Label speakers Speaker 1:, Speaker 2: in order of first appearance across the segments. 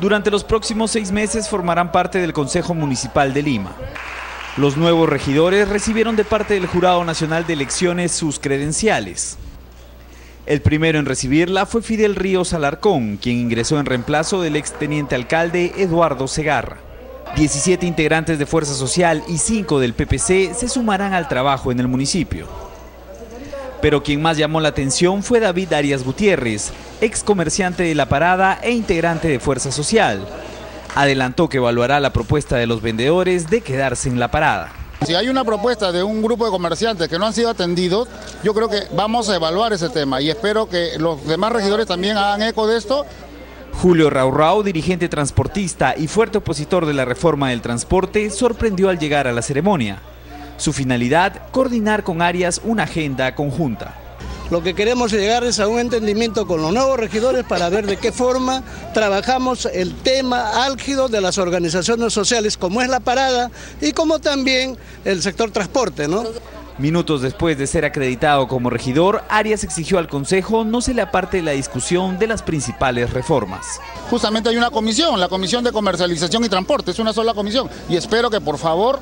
Speaker 1: Durante los próximos seis meses formarán parte del Consejo Municipal de Lima. Los nuevos regidores recibieron de parte del Jurado Nacional de Elecciones sus credenciales. El primero en recibirla fue Fidel Ríos Alarcón, quien ingresó en reemplazo del exteniente alcalde Eduardo Segarra. 17 integrantes de Fuerza Social y 5 del PPC se sumarán al trabajo en el municipio. Pero quien más llamó la atención fue David Arias Gutiérrez, ex comerciante de La Parada e integrante de Fuerza Social. Adelantó que evaluará la propuesta de los vendedores de quedarse en La Parada.
Speaker 2: Si hay una propuesta de un grupo de comerciantes que no han sido atendidos, yo creo que vamos a evaluar ese tema y espero que los demás regidores también hagan eco de esto.
Speaker 1: Julio Raurrao, dirigente transportista y fuerte opositor de la reforma del transporte, sorprendió al llegar a la ceremonia. Su finalidad, coordinar con Arias una agenda conjunta.
Speaker 3: Lo que queremos llegar es a un entendimiento con los nuevos regidores para ver de qué forma trabajamos el tema álgido de las organizaciones sociales, como es la parada y como también el sector transporte, ¿no?
Speaker 1: Minutos después de ser acreditado como regidor, Arias exigió al Consejo no se le aparte la discusión de las principales reformas.
Speaker 2: Justamente hay una comisión, la Comisión de Comercialización y Transporte, es una sola comisión, y espero que por favor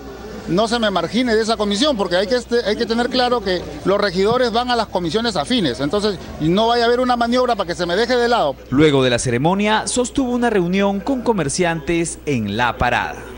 Speaker 2: no se me margine de esa comisión, porque hay que, este, hay que tener claro que los regidores van a las comisiones afines, entonces no vaya a haber una maniobra para que se me deje de lado.
Speaker 1: Luego de la ceremonia, sostuvo una reunión con comerciantes en La Parada.